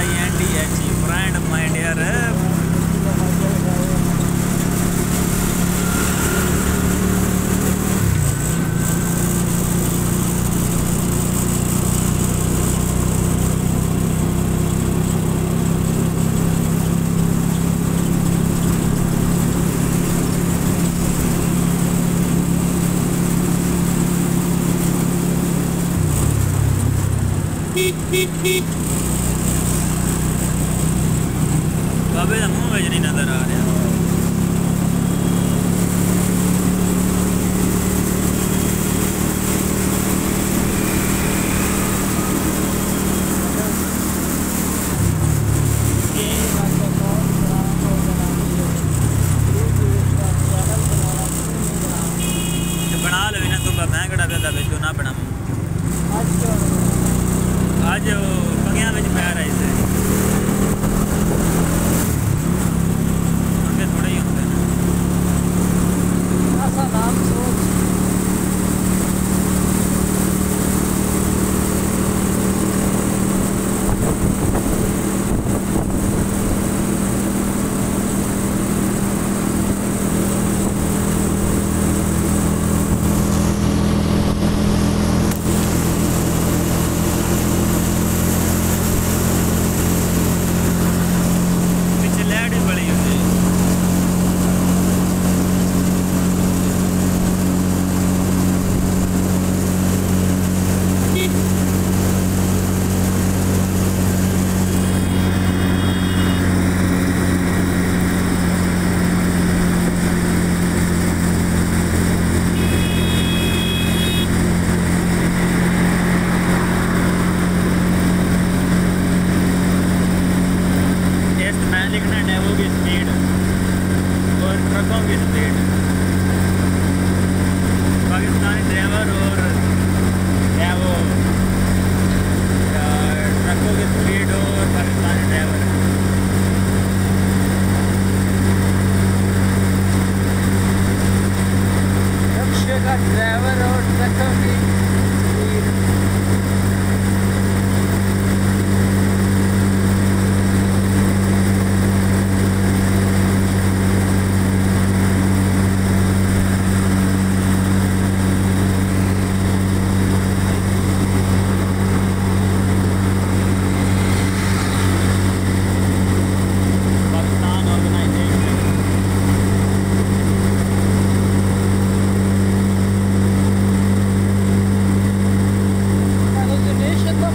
F-R-I-N-D-H-E, friend, my dear. Beep, beep, beep. ਬਾਬੇ ਦਾ ਮੂੰਹ ਵਿੱਚ ਨਹੀਂ ਨਜ਼ਰ ਆ ਰਿਹਾ। ਬਣਾ ਲਵੇ ਨਾ ਤੂੰ ਮੈਂ ਕਿਹੜਾ ਕਹਿੰਦਾ ਵਿੱਚੋਂ ਨਾ ਬਣਾਵਾਂ ਅੱਜ ਉਹ ਪੰਗਿਆਂ ਵਿੱਚ ਪੈ और ट्रकों की स्पीड पाकिस्तानी ड्राइवर और डेवो या ट्रकों की स्पीड और पाकिस्तानी ड्राइवर का ड्राइवर और ट्रकों की स्पीड